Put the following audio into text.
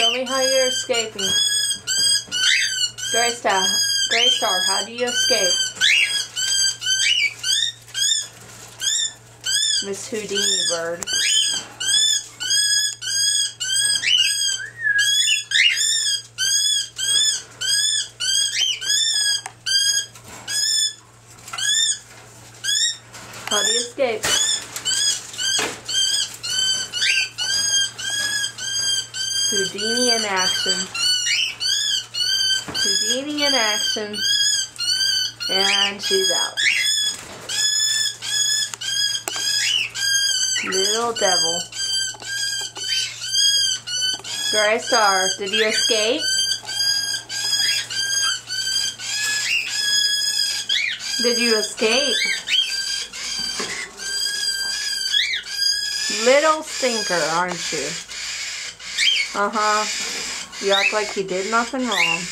Show me how you're escaping. Graystar, Gray Star, how do you escape? Miss Houdini bird. How do you escape? Houdini in action. Houdini in action. And she's out. Little devil. Graystar, did you escape? Did you escape? Little stinker, aren't you? Uh-huh. You act like you did nothing wrong.